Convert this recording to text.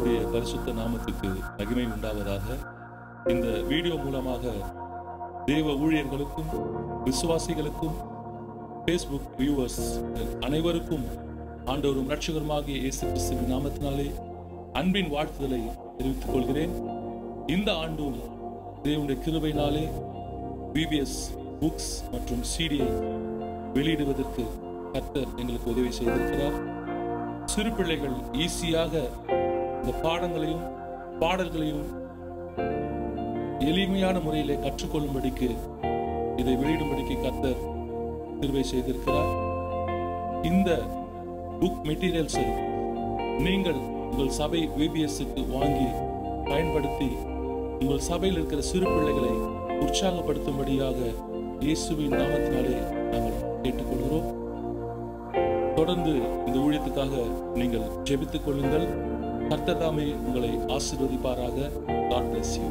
கர்த்தருடைய பரிசுத்த நாமத்துக்கு மகிமை உண்டாவதாக. இந்த வீடியோ மூலமாக தேவ ஊழியர்களுக்கும் விசுவாசிகளுக்கும் ஃபேஸ்புக் வியூவர்ஸ் அனைவருக்கும் ஆண்டவரும் ரட்சகருமாகிய இயேசு கிறிஸ்துவின் நாமத்தினாலே அன்பின் வாழ்த்துதலை தெரிவித்துக் கொள்கிறேன். இந்த ஆண்டும் தேவனுடைய கிருபையினாலே பிபிஎஸ் புக்ஸ் மற்றும் சிடியை வெளியிடுவதற்கு கர்த்தர் எங்களுக்கு உதவி செய்திருக்கிறார். சிறு பிள்ளைகள் ஈஸியாக இந்த பாடங்களையும் பாடல்களையும் எளிமையான முறையிலே கற்றுக்கொள்ளும்படிக்கு இதை வெளியிடும்படிக்கு கத்தர் திருவை செய்திருக்கிறார். இந்த புக் மெட்டீரியல்ஸை நீங்கள் உங்கள் சபை விபிஎஸ்க்கு வாங்கி பயன்படுத்தி உங்கள் சபையில் இருக்கிற சிறு பிள்ளைகளை உற்சாகப்படுத்தும்படியாக இயேசுவின் நாமத்தினாலே நாங்கள் கேட்டுக்கொள்கிறோம். தொடர்ந்து இந்த ஊழியத்துக்காக நீங்கள் ஜெபித்துக் கொள்ளுங்கள். கர்த்தர் தாமே உங்களை ஆசிர்வதிப்பாராக. God bless you